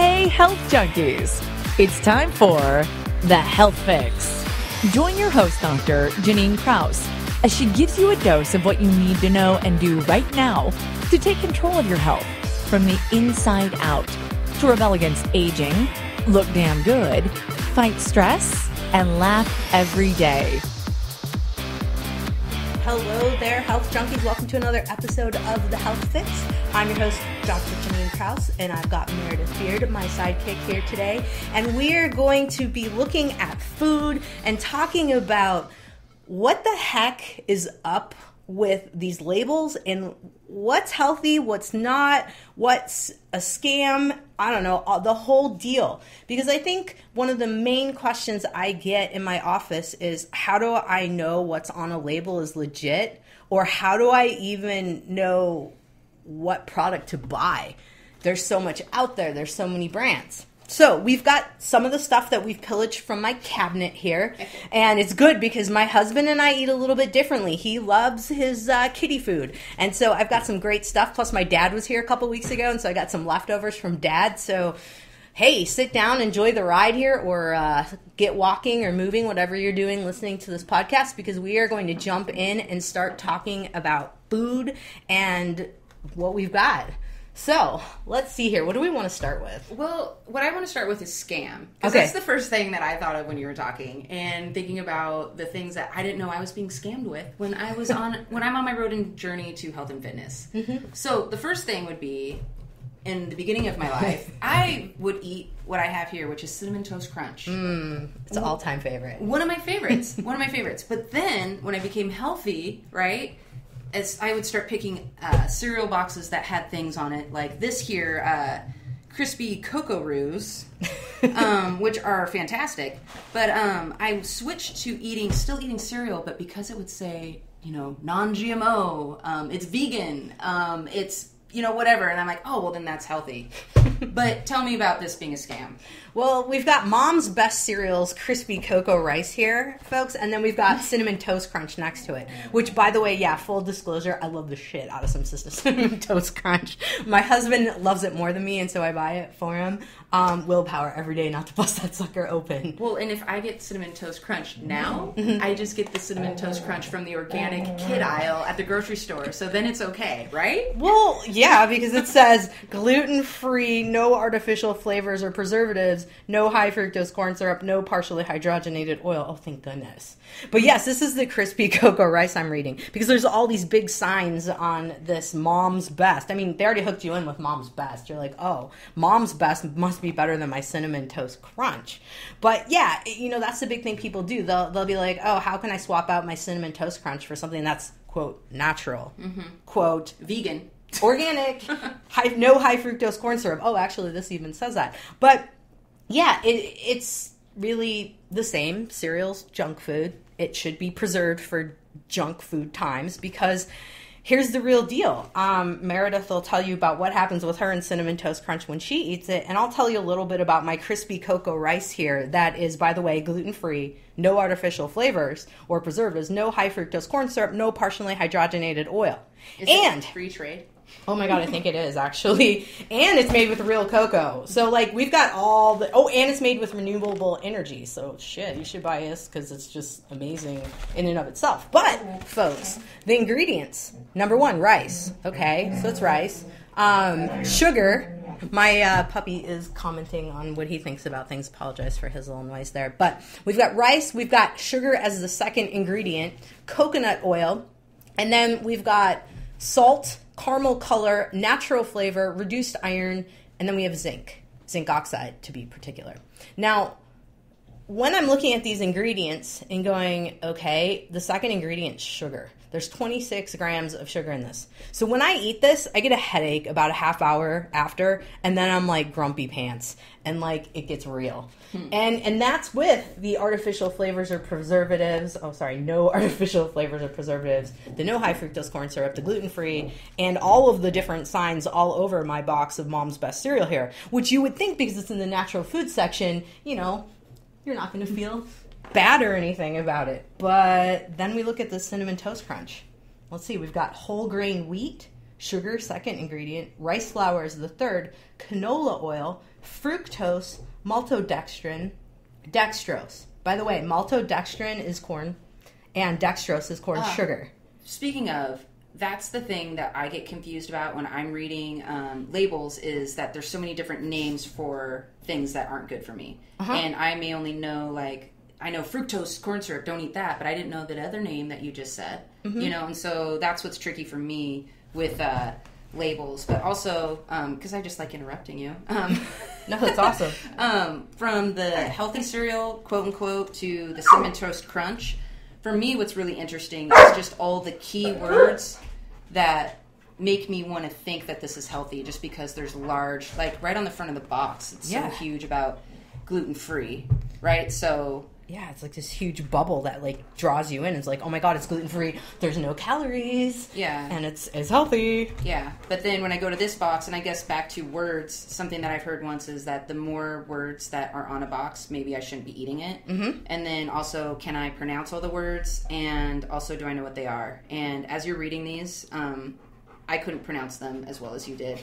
Hey, health junkies! It's time for the Health Fix. Join your host, Dr. Jannine Krause, as she gives you a dose of what you need to know and do right now to take control of your health from the inside out, to rebel against aging, look damn good, fight stress, and laugh every day. Hello there, health junkies. Welcome to another episode of The Health Fix. I'm your host, Dr. Jannine Krause, and I've got Meredith Beard, my sidekick, here today. And we're going to be looking at food and talking about what the heck is up with these labels and what's healthy, what's not, what's a scam, I don't know, the whole deal. Because I think one of the main questions I get in my office is how do I know what's on a label is legit? Or how do I even know what product to buy? There's so much out there, there's so many brands. So we've got some of the stuff that we've pillaged from my cabinet here, and it's good because my husband and I eat a little bit differently. He loves his uh, kitty food, and so I've got some great stuff. Plus, my dad was here a couple weeks ago, and so I got some leftovers from dad. So, hey, sit down, enjoy the ride here, or uh, get walking or moving, whatever you're doing, listening to this podcast, because we are going to jump in and start talking about food and what we've got. So let's see here. What do we want to start with? Well, what I want to start with is scam. Because Okay. that's the first thing that I thought of when you were talking and thinking about the things that I didn't know I was being scammed with when I was on when I'm on my road and journey to health and fitness. Mm-hmm. So the first thing would be in the beginning of my life, I would eat what I have here, which is cinnamon toast crunch. Mm, it's an all-time favorite. One of my favorites. one of my favorites. But then when I became healthy, right? As I would start picking uh, cereal boxes that had things on it, like this here, uh, crispy cocoa roos, um, which are fantastic. But um, I switched to eating, still eating cereal, but because it would say, you know, non-GMO, um, it's vegan, um, it's you know whatever, and I'm like, oh well, then that's healthy. but tell me about this being a scam. Well, we've got Mom's Best Cereals Crispy Cocoa Rice here, folks, and then we've got Cinnamon Toast Crunch next to it. Which, by the way, yeah, full disclosure, I love the shit out of some Sister Cinnamon Toast Crunch. My husband loves it more than me, and so I buy it for him. Um, willpower every day not to bust that sucker open. Well, and if I get cinnamon toast crunch now, Mm-hmm. I just get the cinnamon toast crunch from the organic kid aisle at the grocery store. So then it's okay, right? Well, yeah, because it says gluten free, no artificial flavors or preservatives, no high fructose corn syrup, no partially hydrogenated oil. Oh, thank goodness. But yes, this is the crispy cocoa rice I'm reading because there's all these big signs on this mom's best. I mean, they already hooked you in with mom's best. You're like, oh, mom's best must be better than my cinnamon toast crunch. But yeah, you know, that's the big thing people do. They'll, they'll be like, oh, how can I swap out my cinnamon toast crunch for something that's, quote, natural, mm-hmm. quote, Vegan. organic, high, no high fructose corn syrup. Oh, actually, this even says that. But yeah, it, it's really the same. Cereals, junk food. It should be preserved for junk food times because here's the real deal. Um, Meredith will tell you about what happens with her and cinnamon toast crunch when she eats it, and I'll tell you a little bit about my crispy cocoa rice here. That is, by the way, gluten free, no artificial flavors or preservatives, no high fructose corn syrup, no partially hydrogenated oil, Is and free trade. Oh my god, I think it is actually. And it's made with real cocoa. So like we've got all the Oh, and it's made with renewable energy. So shit, you should buy this cuz it's just amazing in and of itself. But folks, the ingredients. Number 1, rice. Okay? So it's rice. Um sugar. My uh, puppy is commenting on what he thinks about things. Apologize for his little noise there. But we've got rice, we've got sugar as the second ingredient, coconut oil, and then we've got salt, caramel color, natural flavor, reduced iron, and then we have zinc, zinc oxide to be particular. Now, when I'm looking at these ingredients and going, okay, the second ingredient, sugar. There's 26 grams of sugar in this. So when I eat this, I get a headache about a half hour after, and then I'm like grumpy pants, and like it gets real. Hmm. And and that's with the artificial flavors or preservatives. Oh, sorry, no artificial flavors or preservatives. The no high fructose corn syrup, the gluten free, and all of the different signs all over my box of Mom's Best cereal here. Which you would think because it's in the natural food section, you know, you're not going to feel bad or anything about it. But then we look at the cinnamon toast crunch. Let's see, we've got whole grain wheat, sugar, second ingredient, rice flour is the third, canola oil, fructose, maltodextrin, dextrose. By the way, maltodextrin is corn, and dextrose is corn ah. sugar. Speaking of, that's the thing that I get confused about when I'm reading um, labels is that there's so many different names for things that aren't good for me. Uh-huh. And I may only know, like, I know fructose corn syrup, don't eat that, but I didn't know that other name that you just said. Mm-hmm. You know, and so that's what's tricky for me with uh, labels, but also because I just like interrupting you. Um, No, that's awesome. um, from the healthy cereal, quote unquote, to the cinnamon toast crunch. For me, what's really interesting is just all the key words that make me want to think that this is healthy, just because there's large, like right on the front of the box, it's Yeah. so huge about gluten free, right? So Yeah, it's like this huge bubble that like draws you in. It's like, oh my god, it's gluten free. There's no calories. Yeah. and it's it's healthy. Yeah, but then when I go to this box, and I guess back to words, something that I've heard once is that the more words that are on a box, maybe I shouldn't be eating it. Mm-hmm. And then also, can I pronounce all the words? And also, do I know what they are? And as you're reading these, um, I couldn't pronounce them as well as you did,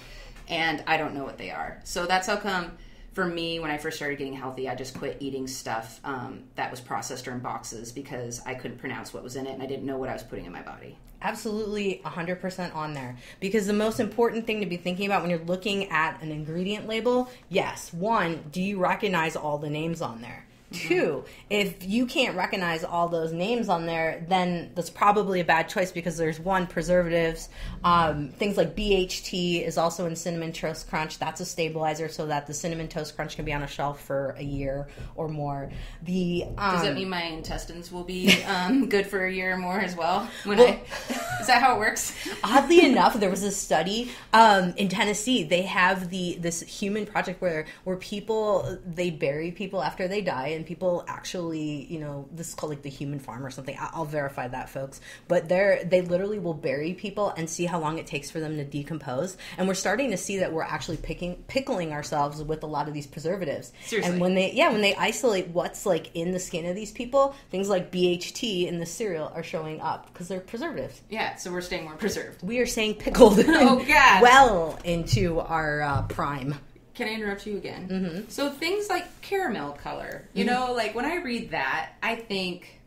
and I don't know what they are. So that's how come. For me, when I first started getting healthy, I just quit eating stuff um, that was processed or in boxes because I couldn't pronounce what was in it and I didn't know what I was putting in my body. Absolutely 100% on there. Because the most important thing to be thinking about when you're looking at an ingredient label, yes, one, do you recognize all the names on there? Two, if you can't recognize all those names on there, then that's probably a bad choice because there's one, preservatives. Um, things like BHT is also in Cinnamon Toast Crunch. That's a stabilizer so that the Cinnamon Toast Crunch can be on a shelf for a year or more. The um, Does that mean my intestines will be um, good for a year or more as well? When Well- I, is that how it works? oddly enough there was a study um, in tennessee they have the this human project where where people they bury people after they die and people actually you know this is called like the human farm or something I- i'll verify that folks but they're they literally will bury people and see how long it takes for them to decompose and we're starting to see that we're actually picking pickling ourselves with a lot of these preservatives Seriously. and when they yeah when they isolate what's like in the skin of these people things like bht in the cereal are showing up because they're preservatives Yeah, so we're staying more preserved. we are saying pickled Oh, God. well into our uh, prime. Can I interrupt you again? Mm-hmm. So things like caramel color, you know, like when I read that, I think,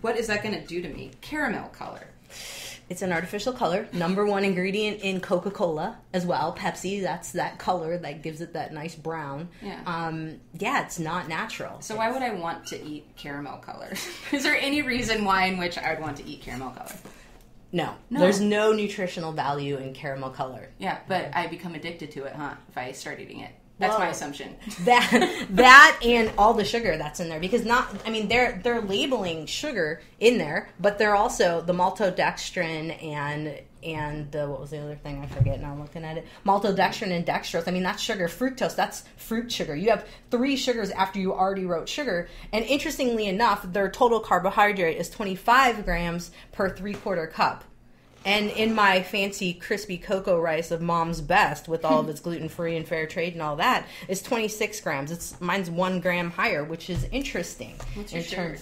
what is that going to do to me? Caramel color. It's an artificial color, number one ingredient in Coca Cola as well. Pepsi, that's that color that gives it that nice brown. Yeah. Um, yeah, it's not natural. So why would I want to eat caramel color? is there any reason why in which I would want to eat caramel color? No, there's no nutritional value in caramel color. Yeah, but I become addicted to it, huh? If I start eating it. That's my assumption. that that and all the sugar that's in there because not I mean they're they're labeling sugar in there, but they're also the maltodextrin and and the what was the other thing I forget now I'm looking at it maltodextrin and dextrose. I mean that's sugar, fructose that's fruit sugar. You have three sugars after you already wrote sugar, and interestingly enough, their total carbohydrate is 25 grams per three quarter cup. And in my fancy crispy cocoa rice of mom's best with all of its gluten free and fair trade and all that is 26 grams. It's mine's one gram higher, which is interesting. What's your in sugar?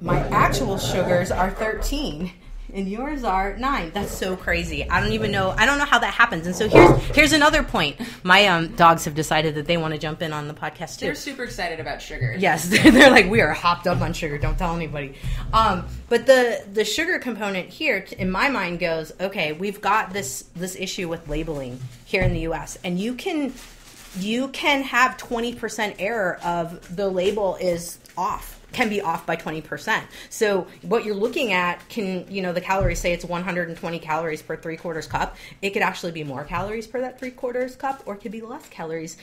my actual sugars are 13 and yours are 9 that's so crazy i don't even know i don't know how that happens and so here's here's another point my um, dogs have decided that they want to jump in on the podcast too They're super excited about sugar. Yes, they're, they're like we are hopped up on sugar. Don't tell anybody. Um, but the the sugar component here, in my mind, goes okay. We've got this this issue with labeling here in the U.S. and you can you can have twenty percent error of the label is off can be off by 20%. So what you're looking at can, you know, the calories say it's 120 calories per three quarters cup. It could actually be more calories per that three quarters cup or it could be less calories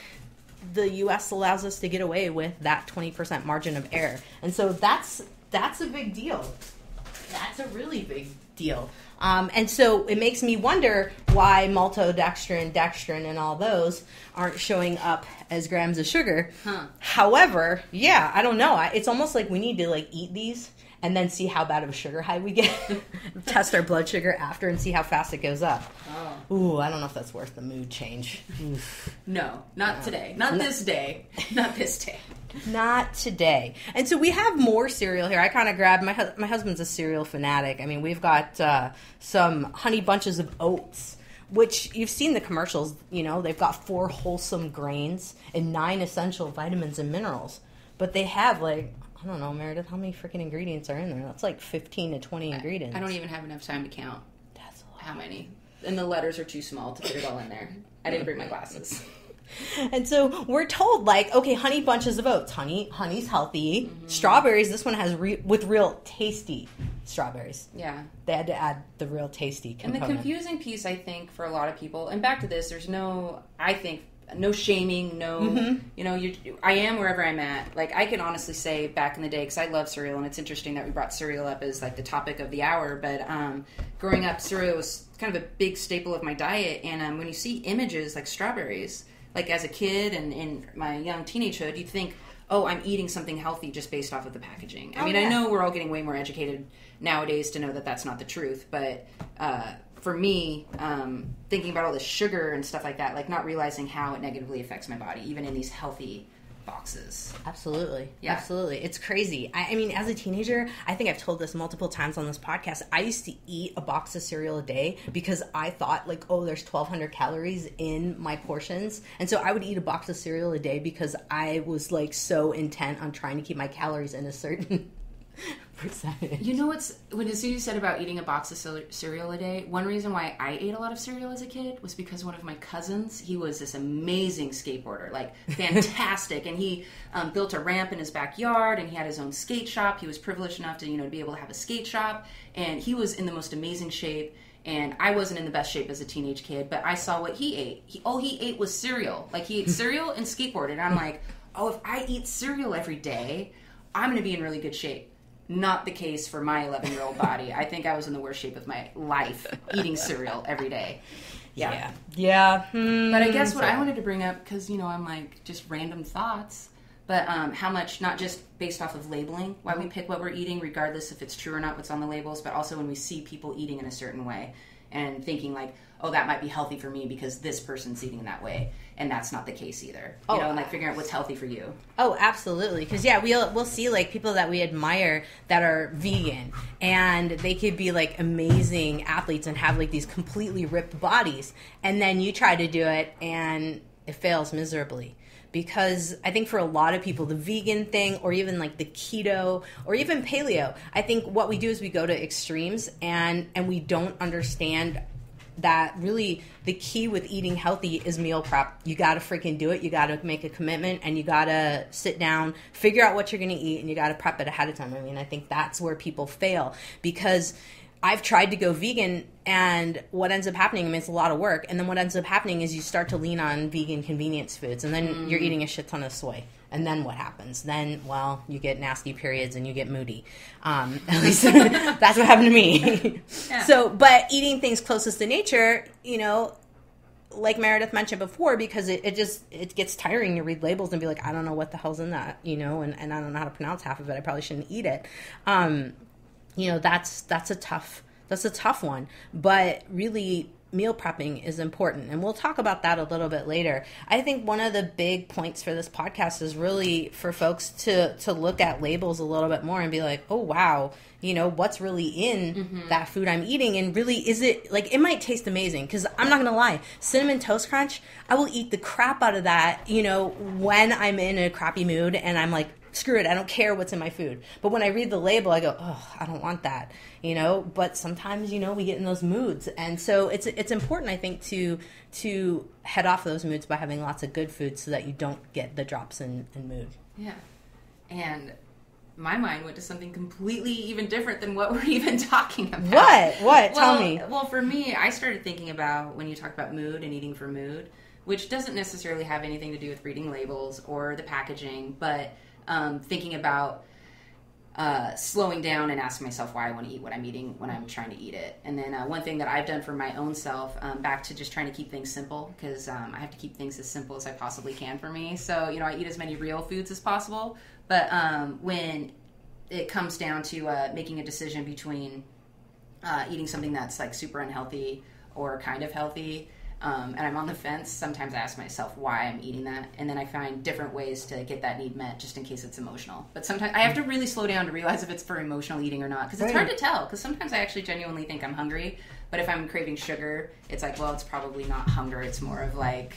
the US allows us to get away with that 20% margin of error. And so that's that's a big deal. That's a really big deal. Um, and so it makes me wonder why maltodextrin, dextrin, and all those aren't showing up as grams of sugar. Huh. However, yeah, I don't know. I- It's almost like we need to like eat these and then see how bad of a sugar high we get. Test our blood sugar after and see how fast it goes up. Oh. Ooh, I don't know if that's worth the mood change. No, not today. Not this day. Not this day. Not today. And so we have more cereal here. I kind of grabbed my hu- my husband's a cereal fanatic. I mean, we've got uh, some honey bunches of oats, which you've seen the commercials. You know, they've got four wholesome grains and nine essential vitamins and minerals. But they have like I don't know, Meredith, how many freaking ingredients are in there? That's like fifteen to twenty ingredients. I don't even have enough time to count That's a lot. how many. And the letters are too small to fit it all in there. I didn't bring my glasses. And so we're told, like, okay, honey bunches of oats. Honey, honey's healthy. Strawberries. This one has re- with real tasty strawberries. Yeah. They had to add the real tasty And the confusing piece, I think, for a lot of people, and back to this, there's no, I think, no shaming, no, Mm-hmm. you know, you, I am wherever I'm at. Like, I can honestly say back in the day, because I love cereal, and it's interesting that we brought cereal up as like the topic of the hour, but um, growing up, cereal was kind of a big staple of my diet. And um, when you see images like strawberries, like as a kid and in my young teenagehood, you'd think, oh, I'm eating something healthy just based off of the packaging. I Oh, mean, I know we're all getting way more educated nowadays to know that that's not the truth, but uh, for me, um, thinking about all the sugar and stuff like that, like not realizing how it negatively affects my body, even in these healthy boxes. Absolutely. Yeah. Absolutely. It's crazy. I, I mean, as a teenager, I think I've told this multiple times on this podcast. I used to eat a box of cereal a day because I thought, like, oh, there's 1,200 calories in my portions. And so I would eat a box of cereal a day because I was, like, so intent on trying to keep my calories in a certain percentage. You know what's when as soon as you said about eating a box of cereal a day, one reason why I ate a lot of cereal as a kid was because one of my cousins, he was this amazing skateboarder, like fantastic, and he um, built a ramp in his backyard, and he had his own skate shop. He was privileged enough to you know to be able to have a skate shop, and he was in the most amazing shape. And I wasn't in the best shape as a teenage kid, but I saw what he ate. He, all he ate was cereal. Like he ate cereal and skateboarded. And I'm like, oh, if I eat cereal every day, I'm going to be in really good shape. Not the case for my 11 year old body. I think I was in the worst shape of my life eating cereal every day. Yeah. Yeah. Hmm. But I guess what I wanted to bring up, because, you know, I'm like just random thoughts, but um, how much, not just based off of labeling, why we pick what we're eating, regardless if it's true or not what's on the labels, but also when we see people eating in a certain way and thinking, like, oh, that might be healthy for me because this person's eating that way. And that's not the case either. You Oh, know, and like figuring out what's healthy for you. Oh, absolutely. Because yeah, we'll we'll see like people that we admire that are vegan, and they could be like amazing athletes and have like these completely ripped bodies, and then you try to do it and it fails miserably. Because I think for a lot of people, the vegan thing, or even like the keto, or even paleo, I think what we do is we go to extremes, and and we don't understand that really the key with eating healthy is meal prep. You got to freaking do it. You got to make a commitment and you got to sit down, figure out what you're going to eat, and you got to prep it ahead of time. I mean, I think that's where people fail because I've tried to go vegan, and what ends up happening, I mean, it's a lot of work. And then what ends up happening is you start to lean on vegan convenience foods, and then you're mm-hmm. eating a shit ton of soy. And then what happens? Then, well, you get nasty periods and you get moody. Um, at least that's what happened to me. So, but eating things closest to nature, you know, like Meredith mentioned before, because it, it just it gets tiring to read labels and be like, I don't know what the hell's in that, you know, and, and I don't know how to pronounce half of it. I probably shouldn't eat it. Um, you know, that's that's a tough that's a tough one. But really meal prepping is important and we'll talk about that a little bit later. I think one of the big points for this podcast is really for folks to to look at labels a little bit more and be like, "Oh wow, you know, what's really in mm-hmm. that food I'm eating and really is it like it might taste amazing cuz I'm not going to lie. Cinnamon toast crunch, I will eat the crap out of that, you know, when I'm in a crappy mood and I'm like screw it, I don't care what's in my food. But when I read the label, I go, oh, I don't want that, you know. But sometimes, you know, we get in those moods, and so it's it's important, I think, to to head off those moods by having lots of good food, so that you don't get the drops in, in mood. Yeah. And my mind went to something completely even different than what we're even talking about. What? What? Tell me. Well, for me, I started thinking about when you talk about mood and eating for mood, which doesn't necessarily have anything to do with reading labels or the packaging, but um, thinking about uh, slowing down and asking myself why I want to eat what I'm eating when I'm trying to eat it. And then uh, one thing that I've done for my own self, um, back to just trying to keep things simple, because um, I have to keep things as simple as I possibly can for me. So, you know, I eat as many real foods as possible. But um, when it comes down to uh, making a decision between uh, eating something that's like super unhealthy or kind of healthy, um, and I'm on the fence, sometimes I ask myself why I'm eating that, and then I find different ways to get that need met, just in case it's emotional. But sometimes I have to really slow down to realize if it's for emotional eating or not, because it's hard to tell. Because sometimes I actually genuinely think I'm hungry, but if I'm craving sugar, it's like, well, it's probably not hunger. It's more of like,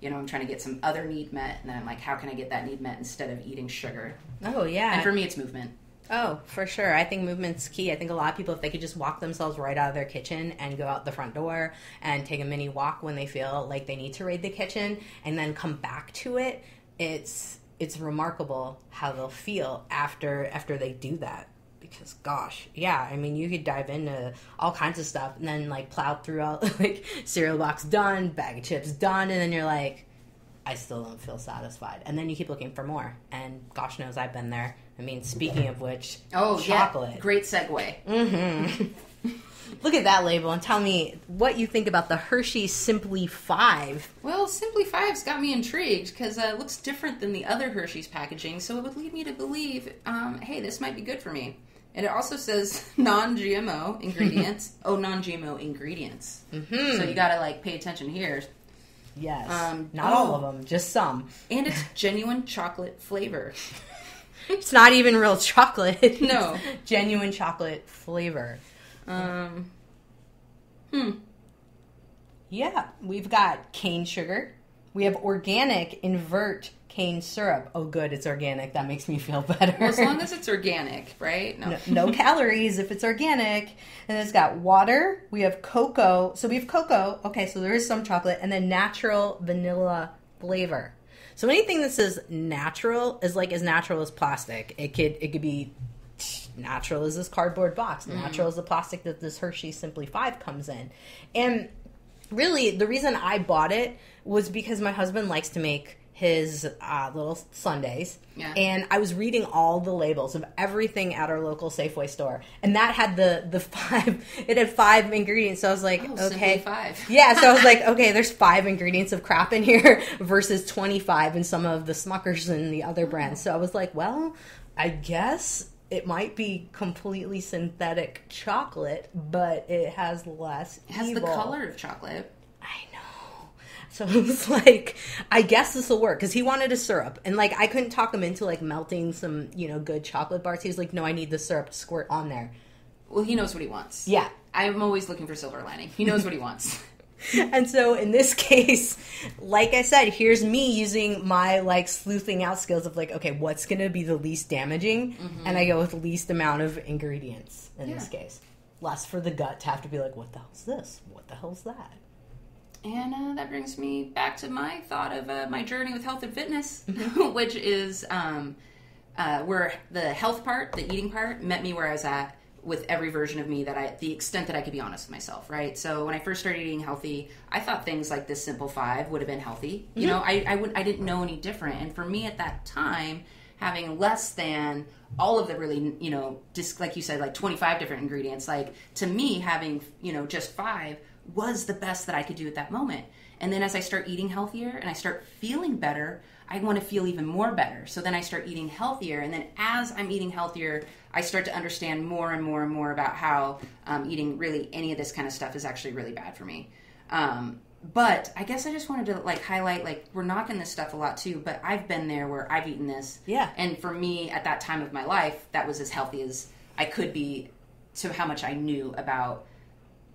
you know, I'm trying to get some other need met, and then I'm like, how can I get that need met instead of eating sugar? Oh yeah. And for me, it's movement. Oh, for sure. I think movement's key. I think a lot of people, if they could just walk themselves right out of their kitchen and go out the front door and take a mini walk when they feel like they need to raid the kitchen and then come back to it, it's it's remarkable how they'll feel after after they do that. Because gosh, yeah, I mean, you could dive into all kinds of stuff and then like plow through all like cereal box done, bag of chips done, and then you're like, I still don't feel satisfied. And then you keep looking for more. And gosh knows I've been there. I mean, speaking of which, Oh, chocolate. yeah, great segue. Look at that label and tell me what you think about the Hershey Simply 5. Well, Simply Five's got me intrigued because uh, it looks different than the other Hershey's packaging, so it would lead me to believe, um, hey, this might be good for me. And it also says non-GMO ingredients. oh, non-GMO ingredients. Mm-hmm. So you gotta like pay attention here. Yes. Um, Not oh. all of them, just some. And it's genuine chocolate flavor. It's not even real chocolate. No. Genuine chocolate flavor. Um, Yeah, we've got cane sugar. We have organic invert cane syrup. Oh, good, it's organic. That makes me feel better. well, as long as it's organic, right? No. no, no calories if it's organic. And it's got water. We have cocoa. So we have cocoa. Okay, so there is some chocolate, and then natural vanilla flavor. So anything that says natural is like as natural as plastic. It could it could be natural as this cardboard box. Mm-hmm. Natural as the plastic that this Hershey Simply Five comes in. And really, the reason I bought it was because my husband likes to make his uh, little sundaes. Yeah. And I was reading all the labels of everything at our local Safeway store, and that had the the five. It had five ingredients. So I was like, Oh, okay, Five. yeah. So I was like, okay, there's five ingredients of crap in here versus 25 in some of the Smuckers and the other brands. So I was like, well, I guess it might be completely synthetic chocolate, but it has less. It has the color of chocolate. I. So it was like, I guess this will work because he wanted a syrup, and like I couldn't talk him into like melting some, you know, good chocolate bars. He was like, "No, I need the syrup to squirt on there." Well, he knows what he wants. Yeah. I'm always looking for silver lining. He knows what he wants. And so in this case, like I said, here's me using my like sleuthing out skills of like, okay, what's going to be the least damaging, mm-hmm. and I go with the least amount of ingredients in this case. Less for the gut to have to be like, what the hell's this? What the hell's that? And uh, that brings me back to my thought of uh, my journey with health and fitness, Mm-hmm. which is um, uh, where the health part, the eating part, met me where I was at with every version of me that I, the extent that I could be honest with myself, right? So when I first started eating healthy, I thought things like this Simple Five would have been healthy. You know, I, I would I didn't know any different, and for me at that time, having less than all of the really you know just like you said like 25 different ingredients like to me having you know just five was the best that i could do at that moment and then as i start eating healthier and i start feeling better i want to feel even more better so then i start eating healthier and then as i'm eating healthier i start to understand more and more and more about how um, eating really any of this kind of stuff is actually really bad for me um, but I guess I just wanted to like highlight like we're knocking this stuff a lot too, but I've been there where I've eaten this. Yeah. And for me at that time of my life, that was as healthy as I could be to how much I knew about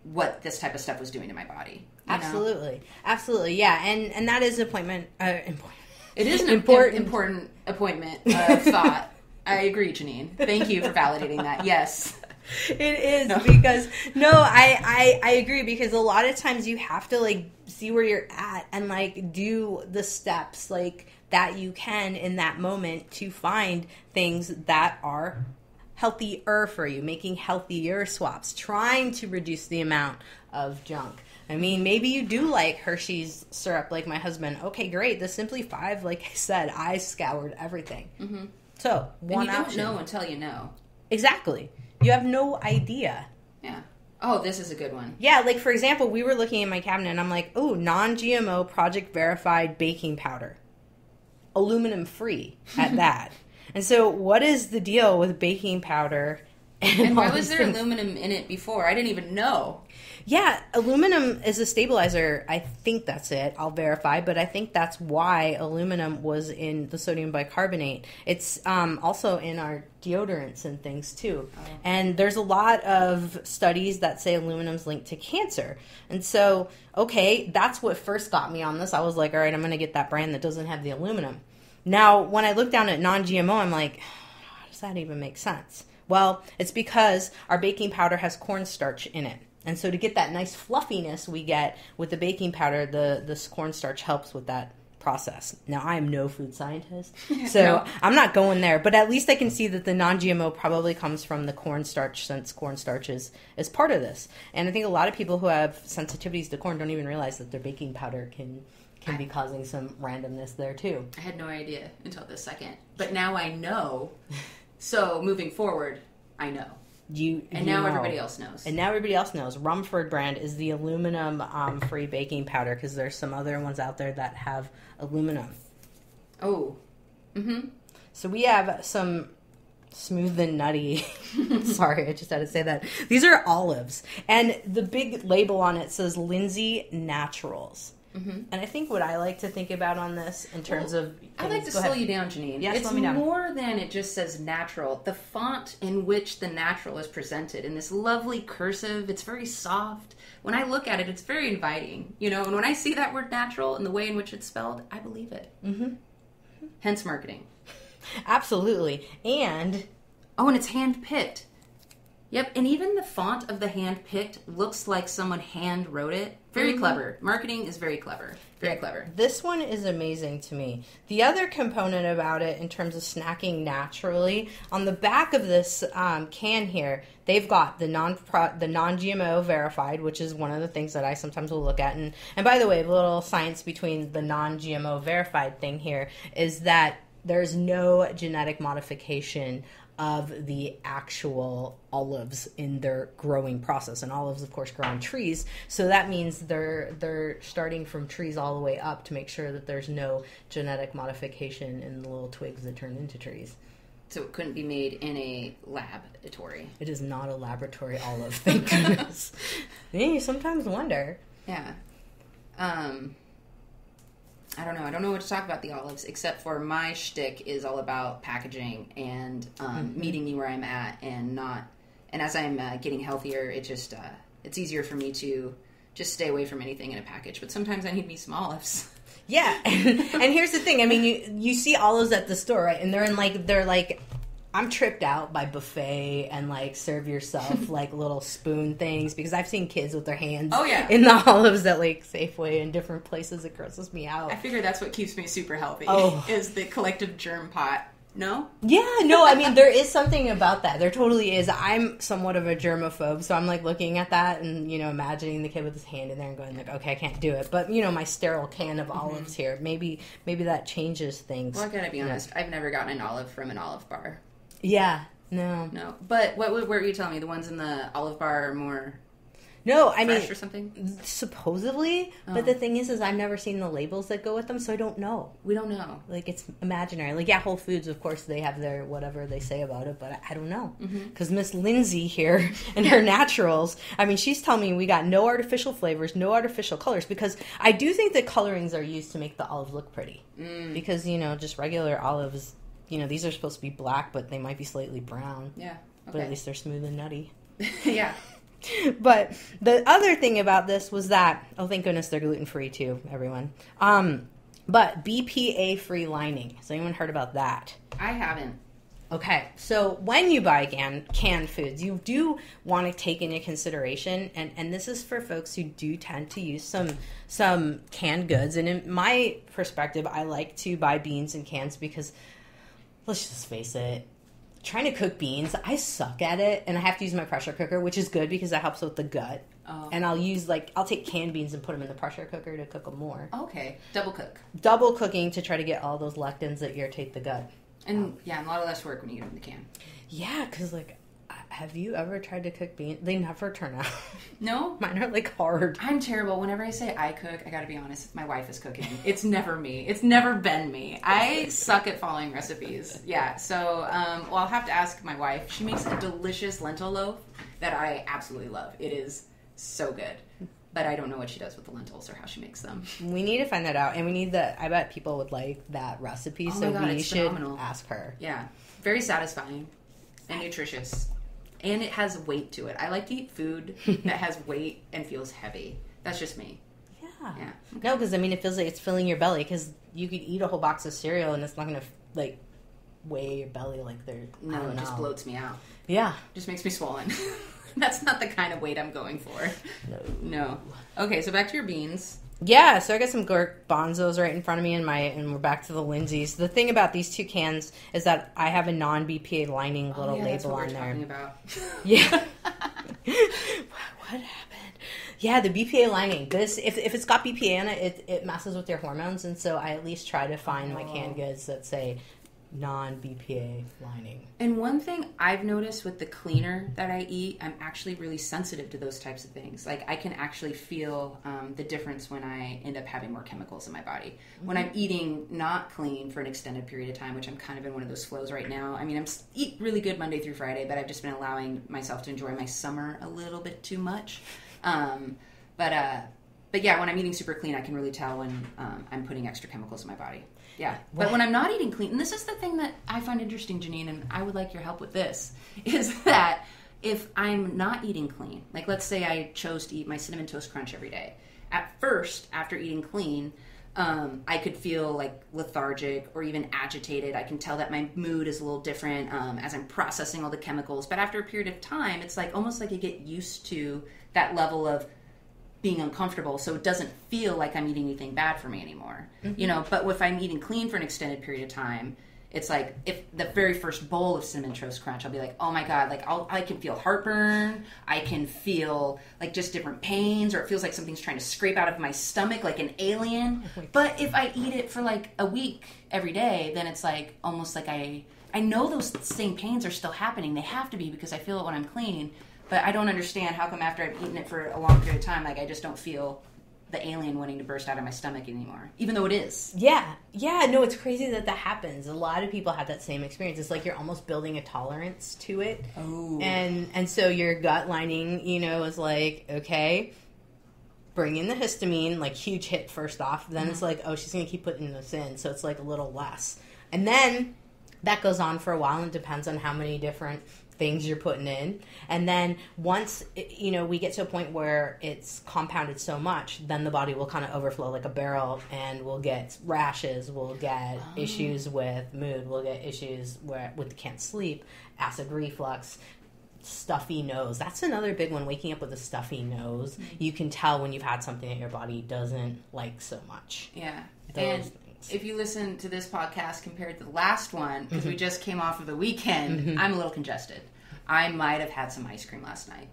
what this type of stuff was doing to my body. you know? Absolutely, absolutely, yeah, and and that is appointment. Uh, important. It is an Important. important appointment of thought. I agree, Jannine. Thank you for validating that. Yes. It is because no, I, I I agree because a lot of times you have to like see where you're at and like do the steps like that you can in that moment to find things that are healthier for you, making healthier swaps, trying to reduce the amount of junk. I mean, maybe you do like Hershey's syrup, like my husband. Okay, great. The Simply Five, like I said, I scoured everything. Mm-hmm. So And one you don't know until you know. exactly. You have no idea. Yeah. Oh, this is a good one. Yeah, like for example, we were looking in my cabinet and I'm like, oh, non GMO project verified baking powder. Aluminum free at that. And so, what is the deal with baking powder? And all why was there things? aluminum in it before? I didn't even know. Yeah, aluminum is a stabilizer. I think that's it. I'll verify, but I think that's why aluminum was in the sodium bicarbonate. It's um, also in our deodorants and things too. And there's a lot of studies that say aluminum's linked to cancer. And so, okay, that's what first got me on this. I was like, all right, I'm going to get that brand that doesn't have the aluminum. Now, when I look down at non GMO, I'm like, how does that even make sense? Well, it's because our baking powder has cornstarch in it. And so to get that nice fluffiness we get with the baking powder, the this cornstarch helps with that process. Now I am no food scientist, so No. I'm not going there, but at least I can see that the non-GMO probably comes from the cornstarch since cornstarch is, is part of this. And I think a lot of people who have sensitivities to corn don't even realize that their baking powder can can be causing some randomness there too. I had no idea until this second, but now I know. So moving forward, I know, You and you now know. everybody else knows. And now everybody else knows Rumford brand is the aluminum um, free baking powder because there's some other ones out there that have aluminum. oh, Mm-hmm. So we have some smooth and nutty. Sorry, I just had to say that. These are olives, and the big label on it says Lindsay Naturals. Mm-hmm. And I think what I like to think about on this in terms of I'd like to slow ahead. you down, Jannine. Yeah, it's slow me down. more than it just says natural. The font in which the natural is presented in this lovely cursive, it's very soft. When I look at it, it's very inviting. You know, and when I see that word natural and the way in which it's spelled, I believe it. Mm-hmm. Hence marketing. Absolutely, and Oh, and it's hand picked. Yep, and even the font of the hand picked looks like someone hand wrote it. Very clever. Marketing is very clever. Very clever. This one is amazing to me. The other component about it, in terms of snacking naturally, on the back of this um, can here, they've got the non the non GMO verified, which is one of the things that I sometimes will look at. And and by the way, a little science between the non GMO verified thing here is that there's no genetic modification of the actual olives in their growing process. And olives of course grow on trees. So that means they're they're starting from trees all the way up to make sure that there's no genetic modification in the little twigs that turn into trees. So it couldn't be made in a laboratory. it is not a laboratory olive thank goodness. You sometimes wonder. Yeah. Um, I don't know. I don't know what to talk about the olives, except for my shtick is all about packaging and um, meeting me where I'm at, and not. And as I'm uh, getting healthier, it just uh, it's easier for me to just stay away from anything in a package. But sometimes I need me some olives. Yeah, and, and here's the thing. I mean, you you see olives at the store, right? And they're in like they're like, I'm tripped out by buffet and like serve yourself like little spoon things because I've seen kids with their hands. Oh, yeah. in the olives at like Safeway and different places. It grosses me out. I figure that's what keeps me super healthy. Oh. is the collective germ pot. No, Yeah, no, I mean there is something about that. There totally is. I'm somewhat of a germaphobe, so I'm like looking at that and you know imagining the kid with his hand in there and going like, okay, I can't do it. But you know, my sterile can of mm-hmm. olives here, maybe maybe that changes things. well I gotta be honest. I've never gotten an olive from an olive bar. Yeah, no, No, but what, what were you telling me? The ones in the olive bar are more no. I mean, or something? supposedly, but oh. the thing is, is I've never seen the labels that go with them, so I don't know. We don't know. Like it's imaginary. Like yeah, Whole Foods, of course, they have their whatever they say about it, but I, I don't know mm-hmm. because Miss Lindsay here and her naturals. I mean, she's telling me we got no artificial flavors, no artificial colors because I do think that colorings are used to make the olive look pretty. Mm. Because you know, just regular olives, you know, these are supposed to be black, but they might be slightly brown. Yeah. But at least they're smooth and nutty. yeah. but the other thing about this was that oh thank goodness they're gluten free too everyone um but bpa free lining has anyone heard about that I haven't. okay so when you buy can, canned foods you do want to take into consideration and and this is for folks who do tend to use some some canned goods and in my perspective i like to buy beans in cans because let's just face it trying to cook beans i suck at it and i have to use my pressure cooker which is good because that helps with the gut Oh. and i'll use like i'll take canned beans and put them in the pressure cooker to cook them more Okay. Double cook. double cooking to try to get all those lectins that irritate the gut And um, yeah, and a lot less work when you get them in the can. yeah because like have you ever tried to cook beans they never turn out No? mine are like hard I'm terrible. Whenever I say I cook, I gotta be honest, my wife is cooking. It's never me. It's never been me. I suck at following recipes. Yeah, so, um, well, I'll have to ask my wife. She makes a delicious lentil loaf that I absolutely love. It is so good. But I don't know what she does with the lentils or how she makes them. We need to find that out, and we need the. I bet people would like that recipe, Oh so God, we should phenomenal. ask her. Yeah, very satisfying and nutritious, and it has weight to it. I like to eat food that has weight and feels heavy. That's just me. Yeah. Yeah. No, because I mean, it feels like it's filling your belly. Because you could eat a whole box of cereal, and it's not gonna like weigh your belly like they're. No, it just bloats me out. Yeah. Just makes me swollen. That's not the kind of weight I'm going for. No. No. Okay, so back to your beans. Yeah, so I got some garbanzos right in front of me, and my and we're back to the Lindsay's. The thing about these two cans is that I have a non BPA lining oh, little Oh, yeah, that's label what on there. about. Yeah. what happened? Yeah, the BPA lining. This if if it's got BPA in it, it, it messes with your hormones, and so I at least try to find my canned oh. goods that say non BPA lining. And one thing I've noticed with the cleaner that I eat, I'm actually really sensitive to those types of things. Like I can actually feel um, the difference when I end up having more chemicals in my body. When I'm eating not clean for an extended period of time, which I'm kind of in one of those flows right now. I mean, I'm eat really good Monday through Friday, but I've just been allowing myself to enjoy my summer a little bit too much. Um, but uh, but yeah, when I'm eating super clean, I can really tell when um, I'm putting extra chemicals in my body. Yeah, but when I'm not eating clean, and this is the thing that I find interesting, Jannine, and I would like your help with this, is that if I'm not eating clean, like let's say I chose to eat my cinnamon toast crunch every day, at first, after eating clean, um, I could feel like lethargic or even agitated. I can tell that my mood is a little different um, as I'm processing all the chemicals. But after a period of time, it's like almost like I get used to that level of being uncomfortable so it doesn't feel like i'm eating anything bad for me anymore. Mm-hmm. You know but if i'm eating clean for an extended period of time it's like if the very first bowl of cinnamon toast crunch i'll be like oh my god like I'll, i can feel heartburn. I can feel like just different pains or it feels like something's trying to scrape out of my stomach like an alien. Oh but if i eat it for like a week every day then it's like almost like i i know those same pains are still happening. They have to be because i feel it when i'm clean but I don't understand how come after I've eaten it for a long period of time, like I just don't feel the alien wanting to burst out of my stomach anymore, even though it is. Yeah, yeah, no, it's crazy that that happens. A lot of people have that same experience. It's like you're almost building a tolerance to it, Oh, and and so your gut lining, you know, is like okay, bring in the histamine, like huge hit first off. Then it's mm-hmm. like oh, she's gonna keep putting this in, so it's like a little less, and then that goes on for a while and depends on how many different things you're putting in and then once you know we get to a point where it's compounded so much then the body will kind of overflow like a barrel and we'll get rashes we'll get issues with mood we'll get issues where with can't sleep acid reflux stuffy nose that's another big one waking up with a stuffy nose you can tell when you've had something that your body doesn't like so much yeah. Those and things. if you listen to this podcast compared to the last one, because Mm-hmm. we just came off of the weekend, I'm a little congested. I might have had some ice cream last night.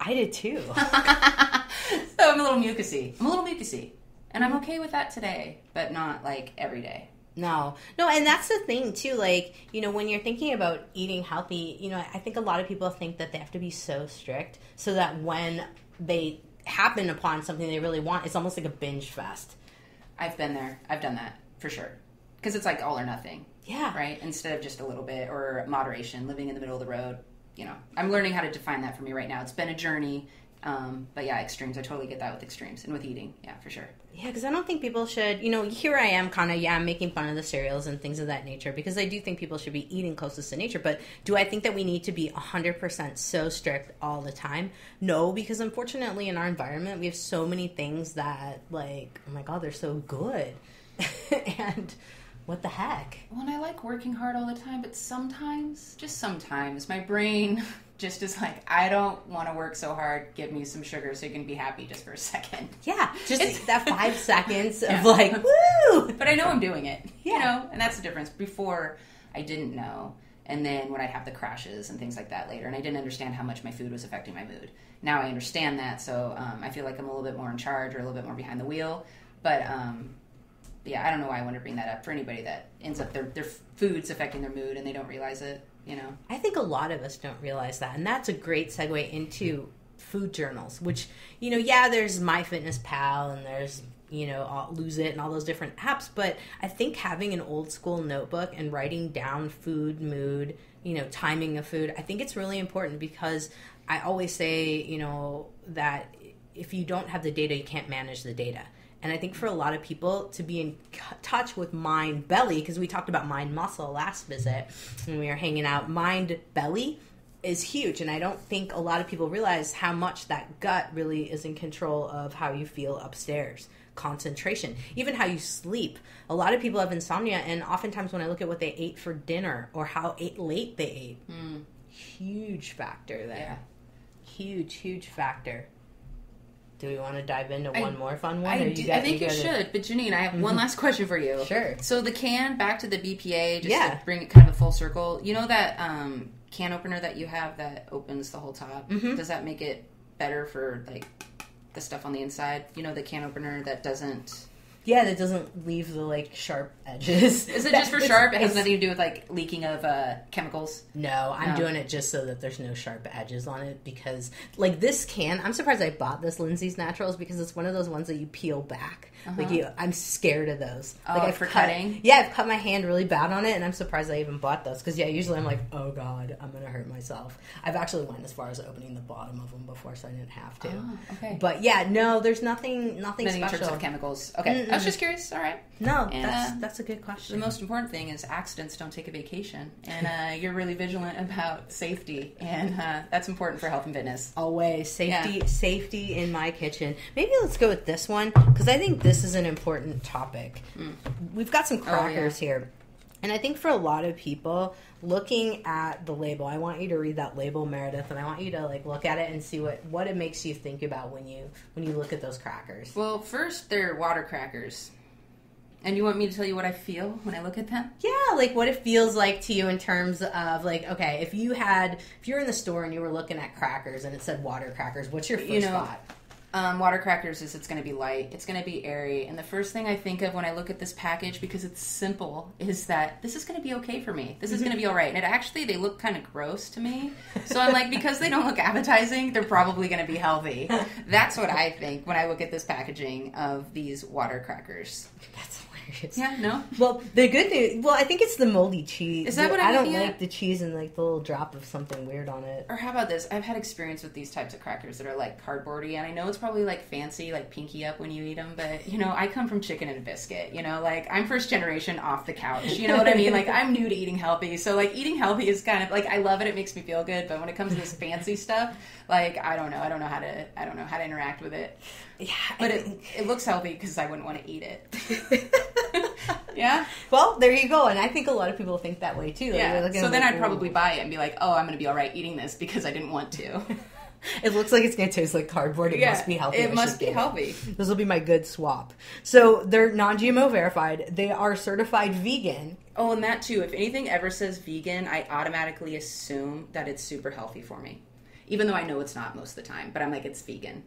i did too so I'm a little mucusy. I'm a little mucusy. And I'm okay with that today, but not like every day. No, no, and that's the thing too. Like, you know, when you're thinking about eating healthy, you know, I think a lot of people think that they have to be so strict so that when they happen upon something they really want, it's almost like a binge fest. I've been there. I've done that for sure. Because it's like all or nothing. Yeah. right? Instead of just a little bit or moderation, living in the middle of the road. You know, I'm learning how to define that for me right now. It's been a journey, um, but yeah, extremes. I totally get that with extremes and with eating. Yeah, for sure. Yeah, because I don't think people should, you know, here I am kind of, yeah, I'm making fun of the cereals and things of that nature because I do think people should be eating closest to nature. But do I think that we need to be 100% so strict all the time? No, because unfortunately in our environment, we have so many things that, like, oh my God, they're so good. and what the heck? Well, and I like working hard all the time, but sometimes, just sometimes, my brain just is like, I don't want to work so hard. Give me some sugar so you can be happy just for a second. Yeah, just It's- that five seconds of Yeah. like, woo! But I know I'm doing it. You know, and that's the difference. Before, I didn't know. And then when I'd have the crashes and things like that later, and I didn't understand how much my food was affecting my mood. Now I understand that, so um, I feel like I'm a little bit more in charge or a little bit more behind the wheel. But um, but yeah, I don't know why I want to bring that up for anybody that ends up their their food's affecting their mood and they don't realize it. You know, I think a lot of us don't realize that. And that's a great segue into food journals, which, you know, yeah, there's MyFitnessPal and there's, you know, Lose It and all those different apps. But I think having an old school notebook and writing down food, mood, you know, timing of food, I think it's really important because I always say, you know, that if you don't have the data, you can't manage the data. And I think for a lot of people to be in touch with mind belly, because we talked about mind muscle last visit when we were hanging out, mind belly is huge. And I don't think a lot of people realize how much that gut really is in control of how you feel upstairs. Concentration, even how you sleep. A lot of people have insomnia, and oftentimes when I look at what they ate for dinner or how ate, late they ate, hmm. huge factor there. Huge, huge factor. Do we want to dive into I- one more fun one? I, do- got- I think you, should, but Jannine, I have one last question for you. Sure. So the can, back to the BPA, just Yeah. to bring it kind of a full circle. You know that um, can opener that you have that opens the whole top? Mm-hmm. Does that make it better for like the stuff on the inside? You know the can opener that doesn't. Yeah, that doesn't leave the like sharp edges. Is it That- just for sharp? It has nothing to do with like leaking of uh, chemicals. No, I'm No. doing it just so that there's no sharp edges on it because, like, this can. I'm surprised I bought this Lindsay's Naturals because it's one of those ones that you peel back. Like you, I'm scared of those. Uh-huh. Oh, like I've for cut- cutting? Yeah, I've cut my hand really bad on it, and I'm surprised I even bought those because yeah, usually I'm like, oh god, I'm gonna hurt myself. I've actually went as far as opening the bottom of them before, so I didn't have to. Oh, okay. But yeah, no, there's nothing, nothing, Nothing in special. terms of chemicals. Okay, I was just curious. All right. No, And, that's uh, that's a good question. The most important thing is accidents don't take a vacation, and uh, you're really vigilant about safety, and uh, that's important for health and fitness. Always safety, safety in my kitchen. Maybe let's go with this one because I think this is an important topic. We've got some oh, crackers here, and I think for a lot of people, looking at the label, I want you to read that label, Meredith, and I want you to like look at it and see what what it makes you think about when you when you look at those crackers. Well, first they're water crackers, and you want me to tell you what I feel when I look at them? Yeah, like what it feels like to you in terms of like, okay, if you had, if you're in the store and you were looking at crackers and it said water crackers, what's your first You know, thought? Um, water crackers is it's going to be light, it's going to be airy, and the first thing I think of when I look at this package because it's simple is that this is going to be okay for me. This is going to be all right. And it actually they look kind of gross to me, so I'm like because they don't look appetizing, they're probably going to be healthy. That's what I think when I look at this packaging of these water crackers. That's Yeah, no. Well, the good news. Well, I think it's the moldy cheese. Is that what I I'm don't looking like at? the cheese and like the little drop of something weird on it. Or how about this? I've had experience with these types of crackers that are like cardboardy, and I know it's probably like fancy, like pinky up when you eat them, but you know, I come from chicken and biscuit. You know, like I'm first generation off the couch. You know what I mean? Like I'm new to eating healthy, so like eating healthy is kind of like I love it. It makes me feel good, but when it comes to this fancy stuff, like I don't know. I don't know how to. I don't know how to interact with it. Yeah, But it it looks healthy because I wouldn't want to eat it. yeah. well, there you go. And I think a lot of people think that way too. Like, Yeah. So then like, I'd probably "Ooh." buy it and be like, "Oh, I'm going to be all right eating this because I didn't want to." It looks like it's going to taste like cardboard. It must be healthy. It should must be get it. healthy. This will be my good swap. So they're non-GMO verified. They are certified vegan. Oh, and that too. If anything ever says vegan, I automatically assume that it's super healthy for me, even though I know it's not most of the time. But I'm like, it's vegan.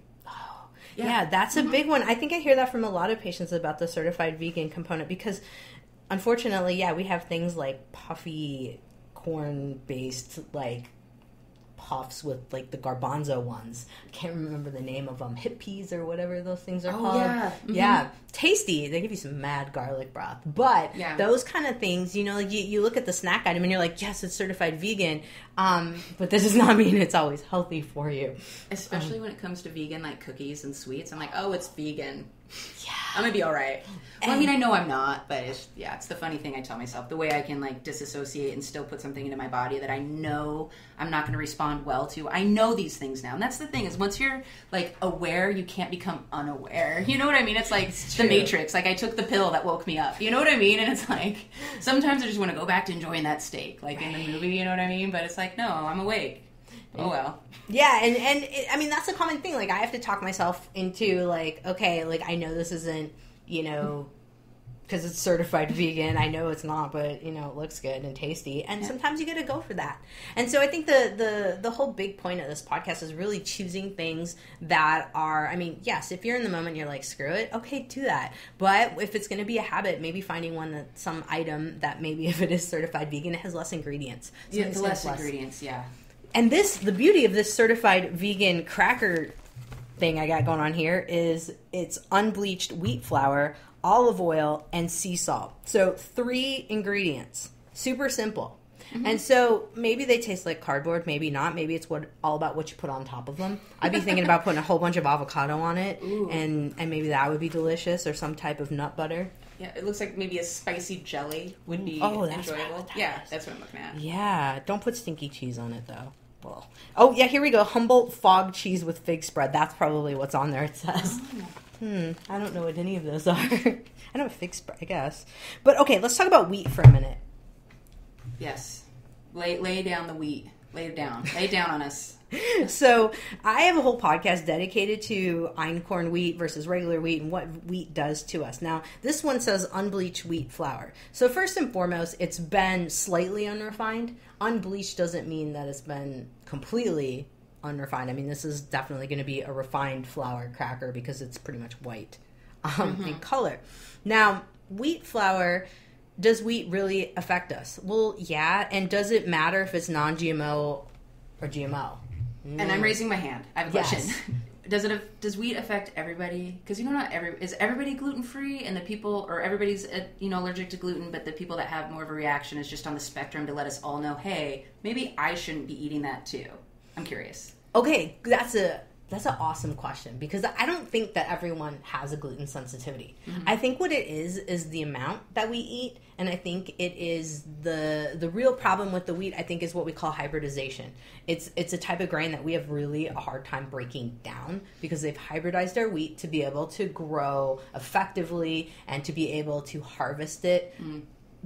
Yeah, that's a mm-hmm. big one. I think I hear that from a lot of patients about the certified vegan component because unfortunately, yeah, we have things like puffy corn based like puffs with like the garbanzo ones. I can't remember the name of them. Hippeas or whatever those things are Oh, called. yeah. Mhm. Yeah. Tasty. They give you some mad garlic broth. But Yeah. those kind of things, you know, like you, you look at the snack item and you're like, yes, it's certified vegan. Um, but this does not mean it's always healthy for you. Especially when it comes to vegan, like cookies and sweets. I'm like, oh, it's vegan. Yeah, I'm gonna be all right. Well, I mean, I know I'm not, but it's yeah, it's the funny thing I tell myself. The way I can like disassociate and still put something into my body that I know I'm not gonna respond well to. I know these things now, and that's the thing is once you're like aware, you can't become unaware. You know what I mean? It's like the. Matrix. Like I took the pill that woke me up. You know what I mean? And it's like sometimes I just want to go back to enjoying that steak, like in the movie. You know what I mean? But it's like no, I'm awake. Oh well. Yeah, and and it, I mean that's a common thing. Like I have to talk myself into like, okay, like I know this isn't, you know, because it's certified vegan. I know it's not, but you know it looks good and tasty. And sometimes you got to go for that. And so I think the the the whole big point of this podcast is really choosing things that are. I mean, yes, if you're in the moment, you're like, screw it. Okay, do that. But if it's going to be a habit, maybe finding one that some item that maybe if it is certified vegan, it has less ingredients. Yeah, Something's the less ingredients. Yeah. And this the beauty of this certified vegan cracker thing I got going on here is it's unbleached wheat flour, olive oil, and sea salt. So three ingredients. Super simple. Mm-hmm. And so maybe they taste like cardboard, maybe not. Maybe it's what all about what you put on top of them. I'd be thinking about putting a whole bunch of avocado on it, and and maybe that would be delicious, or some type of nut butter. Yeah, it looks like maybe a spicy jelly would be Oh, that's enjoyable. that yeah, is. that's what I'm looking at. Yeah, don't put stinky cheese on it though. Well, oh yeah, here we go. Humboldt fog cheese with fig spread. That's probably what's on there. It says. Hmm. I don't know what any of those are. I know a fig spread, I guess. But okay, let's talk about wheat for a minute. Yes, lay lay down the wheat. Lay it down. Lay it down on us. So I have a whole podcast dedicated to einkorn wheat versus regular wheat and what wheat does to us. Now, this one says unbleached wheat flour. So first and foremost, it's been slightly unrefined. Unbleached doesn't mean that it's been completely unrefined. I mean, this is definitely going to be a refined flour cracker because it's pretty much white um, in color. Now, wheat flour does wheat really affect us? Well, yeah. And does it matter if it's non GMO or GMO? And I'm raising my hand. I have a Yes. question. Does it does wheat affect everybody? Because you know, not every is everybody gluten free, and the people or everybody's uh, you know allergic to gluten, but the people that have more of a reaction is just on the spectrum to let us all know, hey, maybe I shouldn't be eating that too. I'm curious. Okay, that's a that's an awesome question because I don't think that everyone has a gluten sensitivity. Mm-hmm. I think what it is is the amount that we eat, and I think it is the the real problem with the wheat. I think is what we call hybridization. It's it's a type of grain that we have really a hard time breaking down because they've hybridized our wheat to be able to grow effectively and to be able to harvest it mm.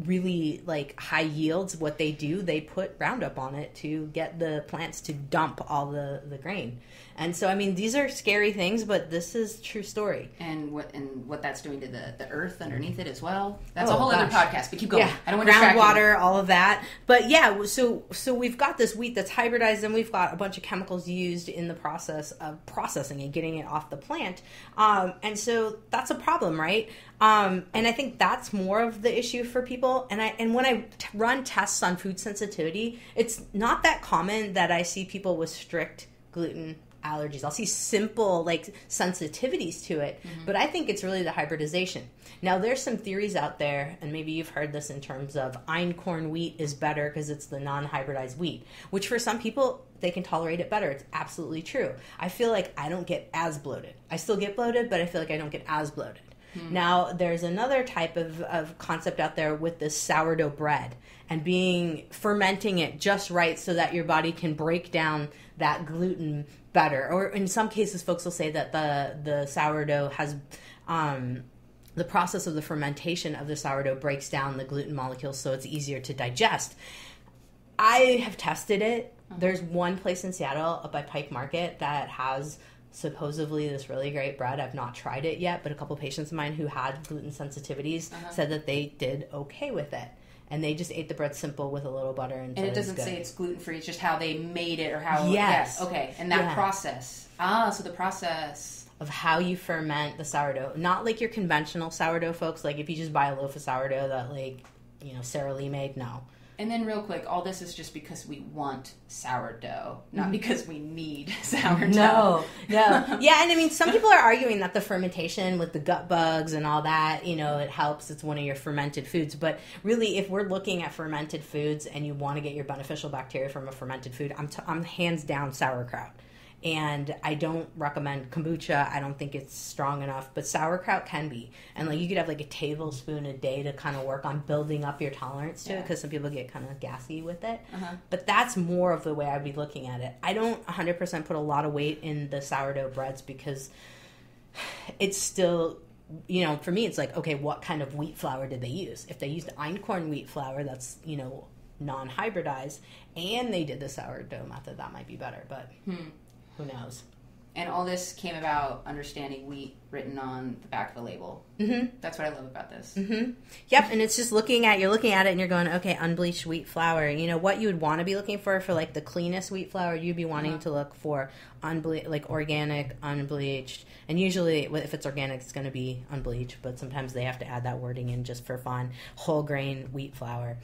really like high yields what they do they put roundup on it to get the plants to dump all the the grain and so i mean these are scary things but this is true story And what and what that's doing to the, the earth underneath it as well. That's Oh, a whole other podcast. But keep going. yeah I don't want to distract you. groundwater all of that but yeah so so we've got this wheat that's hybridized and we've got a bunch of chemicals used in the process of processing and getting it off the plant um, and so that's a problem right um, and i think that's more of the issue for people and i and when i t- run tests on food sensitivity it's not that common that i see people with strict gluten allergies. I'll see simple like sensitivities to it, mm-hmm. but I think it's really the hybridization. Now there's some theories out there, and maybe you've heard this in terms of einkorn wheat is better because it's the non-hybridized wheat, which for some people they can tolerate it better. It's absolutely true. I feel like I don't get as bloated. I still get bloated, but I feel like I don't get as bloated. Hmm. Now, there's another type of, of concept out there with this sourdough bread and being fermenting it just right so that your body can break down that gluten better. Or in some cases, folks will say that the the sourdough has um, the process of the fermentation of the sourdough breaks down the gluten molecules so it's easier to digest. I have tested it. There's one place in Seattle up by Pike Market that has supposedly this really great bread. I've not tried it yet, but a couple patients of mine who had gluten sensitivities said that they did okay with it. And they just ate the bread simple with a little butter and, And it doesn't say it's gluten free. It's just how they made it or how. Yes. Okay. And that Yeah. process. Ah, so the process. of how you ferment the sourdough. Not like your conventional sourdough folks, like if you just buy a loaf of sourdough that like, you know, Sara Lee made, no. And then, real quick, all this is just because we want sourdough, Mm-hmm. not because we need sourdough. No, no. Yeah, and I mean, some people are arguing that the fermentation with the gut bugs and all that, you know, it helps. It's one of your fermented foods. But really, if we're looking at fermented foods and you want to get your beneficial bacteria from a fermented food, I'm, t- I'm hands down sauerkraut. And I don't recommend kombucha. I don't think it's strong enough, but sauerkraut can be. And like you could have like a tablespoon a day to kind of work on building up your tolerance to it because some people get kind of gassy with it. Uh-huh. But that's more of the way I'd be looking at it. I don't 100% put a lot of weight in the sourdough breads because it's still, you know, for me, it's like, okay, what kind of wheat flour did they use? If they used einkorn wheat flour, that's, you know, non hybridized, and they did the sourdough method, that might be better. But who knows? And all this came about understanding wheat written on the back of the label. Mm-hmm. That's what I love about this. Mm-hmm. Yep, and it's just looking at you're looking at it and you're going, okay, unbleached wheat flour. You know what you would want to be looking for for like the cleanest wheat flour. You'd be wanting to look for unble- like organic, unbleached, and usually if it's organic, it's going to be unbleached. But sometimes they have to add that wording in just for fun. Whole grain wheat flour,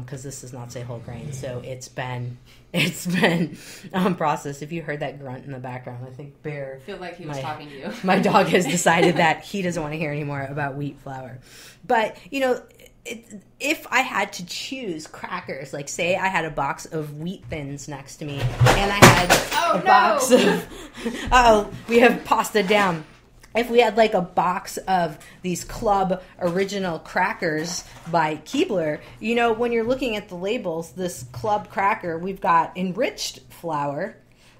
because this does not say whole grain, so it's been it's been um, processed. If you heard that grunt in the background, I think Bear I feel like he was My- talking to you. my dog has decided that he doesn't want to hear anymore about wheat flour. But, you know, it, if I had to choose crackers, like say I had a box of wheat thins next to me, and I had Oh, a no. box of oh, we have pasta down. If we had like a box of these club original crackers by Keebler, you know, when you're looking at the labels, this club cracker, we've got enriched flour,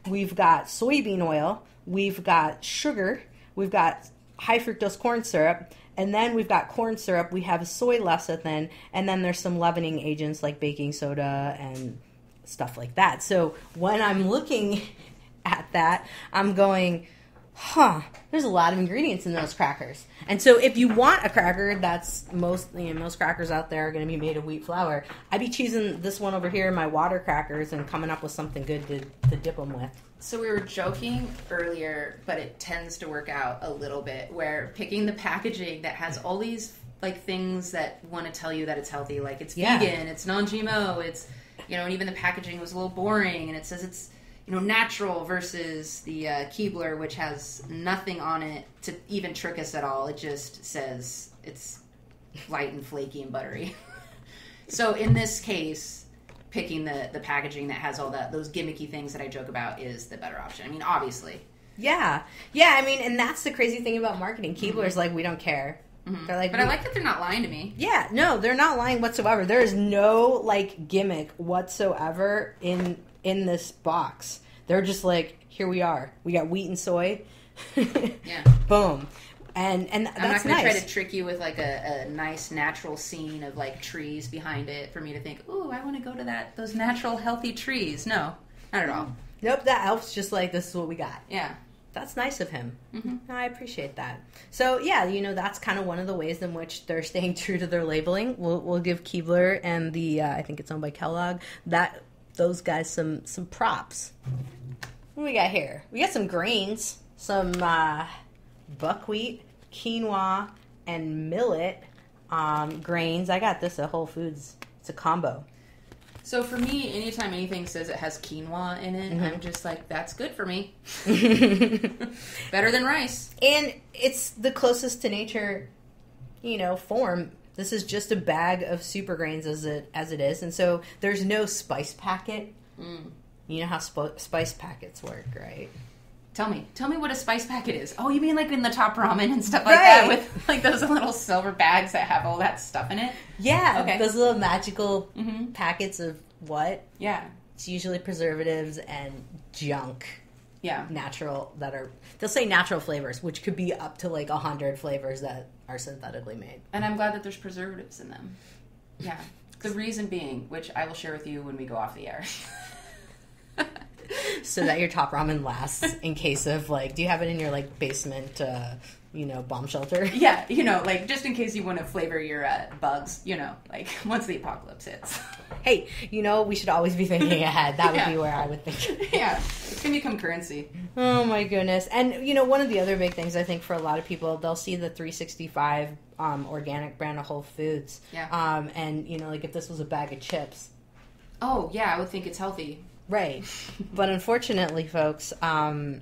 we've got soybean oil, we've got sugar, we've got high fructose corn syrup, and then we've got corn syrup, we have soy lecithin, and then there's some leavening agents like baking soda and stuff like that. So when I'm looking at that, I'm going, huh, there's a lot of ingredients in those crackers. And so if you want a cracker that's most you know, most crackers out there are going to be made of wheat flour, I'd be choosing this one over here, my water crackers, and coming up with something good to, to dip them with. So we were joking earlier, but it tends to work out a little bit where picking the packaging that has all these like things that want to tell you that it's healthy, like it's Yeah. vegan, it's non-GMO, it's you know, and even the packaging was a little boring, and it says it's you know natural versus the uh, Keebler, which has nothing on it to even trick us at all. It just says it's light and flaky and buttery. so in this case, picking the the packaging that has all that those gimmicky things that I joke about is the better option. I mean, obviously. Yeah, yeah. I mean, and that's the crazy thing about marketing. Keebler's mm-hmm. like, we don't care. Mm-hmm. They're like, But I like that they're not lying to me. Yeah, no, they're not lying whatsoever. There is no like gimmick whatsoever in in this box. They're just like, here we are. We got wheat and soy. Yeah. Boom. And and I'm not going to nice. try to trick you with like a, a nice natural scene of like trees behind it for me to think, "Ooh, I want to go to that those natural healthy trees." No, not at all. Nope, that elf's just like this is what we got. Yeah. That's nice of him. Mm-hmm. I appreciate that. So yeah, you know that's kind of one of the ways in which they're staying true to their labeling. We'll, we'll give Keebler and the uh, I think it's owned by Kellogg that those guys some some props. What do we got here? We got some grains, some uh, buckwheat, quinoa, and millet um, grains. I got this at Whole Foods. It's a combo. So for me, anytime anything says it has quinoa in it, Mm-hmm. I'm just like, "That's good for me." Better than rice. and it's the closest to nature you know form this is just a bag of super grains as it as it is and so there's no spice packet you know how sp- spice packets work right Tell me, tell me what a spice packet is. Oh, you mean like in the top ramen and stuff like that, with like those little silver bags that have all that stuff in it? yeah Okay. those little magical Mhm. packets of what Yeah, it's usually preservatives and junk yeah. natural that are they'll say natural flavors which could be up to like a hundred flavors that are synthetically made And I'm glad that there's preservatives in them. Yeah. The reason being, which I will share with you when we go off the air. so that your top ramen lasts in case of like do you have it in your like basement uh you know bomb shelter yeah, you know, like just in case you want to flavor your uh, bugs, you know, like once the apocalypse hits. hey you know we should always be thinking ahead that would Yeah. be where i would think yeah, it's gonna become currency. oh my goodness and you know one of the other big things i think for a lot of people they'll see the 365 um, organic brand of whole foods Yeah. um, and you know like if this was a bag of chips Oh yeah, I would think it's healthy. Right. but unfortunately, folks, um,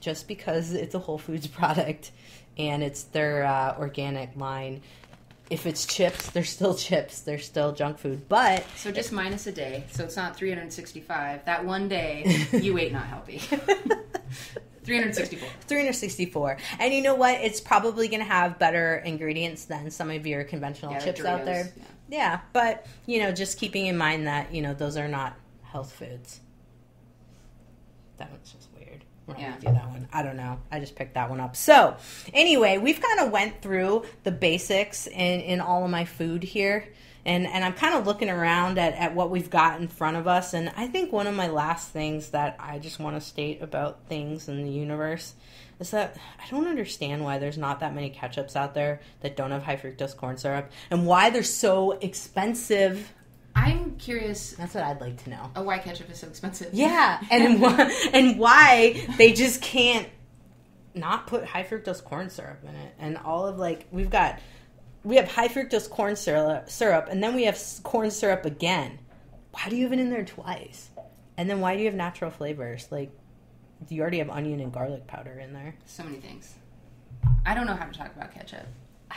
just because it's a Whole Foods product and it's their uh, organic line, if it's chips, they're still chips. They're still junk food. But So just minus a day, so it's not 365. That one day you ate not healthy. 364. 364. And you know what? It's probably going to have better ingredients than some of your conventional Yeah, chips out there. yeah. Yeah, but, you know, just keeping in mind that, you know, those are not health foods. That one's just weird. We're not Yeah. gonna do that one. I don't know. I just picked that one up. So, anyway, we've kind of went through the basics in, in all of my food here. And, and I'm kind of looking around at, at what we've got in front of us. And I think one of my last things that I just want to state about things in the universe is that I don't understand why there's not that many ketchups out there that don't have high fructose corn syrup and why they're so expensive. I'm curious That's what I'd like to know. oh, why ketchup is so expensive. Yeah, and why, and why they just can't not put high fructose corn syrup in it, and all of like we've got we have high fructose corn syrup, syrup, and then we have corn syrup again. Why do you have it in there twice? And then why do you have natural flavors? Like, you already have onion and garlic powder in there. So many things. I don't know how to talk about ketchup.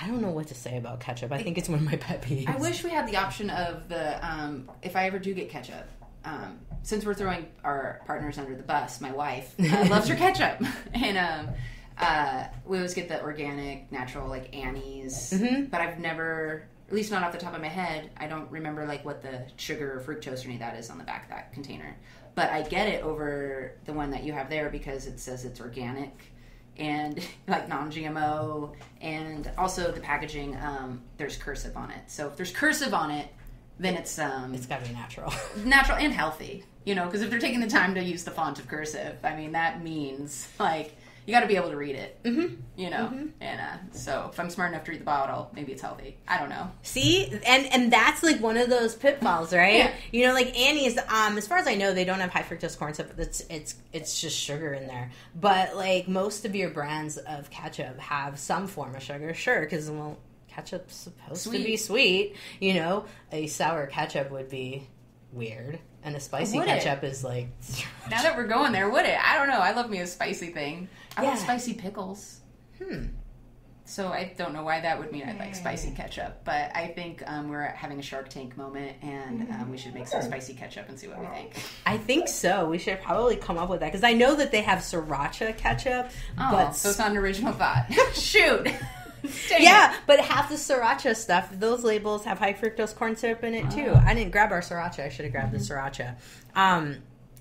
I don't know what to say about ketchup. I think it's one of my pet peeves. I wish we had the option of the um, if I ever do get ketchup. Um, since we're throwing our partners under the bus, my wife uh, loves her ketchup, and um, uh, we always get the organic, natural, like Annie's. But I've never, at least not off the top of my head, I don't remember like what the sugar or fructose or any of that is on the back of that container. But I get it over the one that you have there because it says it's organic and like non-GMO, and also the packaging. Um, there's cursive on it, so if there's cursive on it, then it's um, It's got to be natural. natural and healthy. You know, because if they're taking the time to use the font of cursive, I mean that means like you got to be able to read it. Mm-hmm. You know, and uh, so if I'm smart enough to read the bottle, maybe it's healthy. I don't know. See, and and that's like one of those pitfalls, right? Yeah. You know, like Annie's. Um, as far as I know, they don't have high fructose corn syrup. It's it's it's just sugar in there. But like most of your brands of ketchup have some form of sugar, sure, because well, ketchup's supposed to be Sweet. sweet. You know, a sour ketchup would be weird, and a spicy Would ketchup is like. Now that we're going there, would it? I don't know. I love me a spicy thing. I Yeah. spicy pickles. Hmm. So I don't know why that would mean I like spicy ketchup, but I think um, we're having a Shark Tank moment, and um, we should make some spicy ketchup and see what we think. I think so. We should probably come up with that because I know that they have sriracha ketchup, Oh, but so it's not an original thought. Shoot. Dang Yeah, it. but half the sriracha stuff, those labels have high fructose corn syrup in it too. Oh. I didn't grab our sriracha. I should have grabbed the sriracha. Um,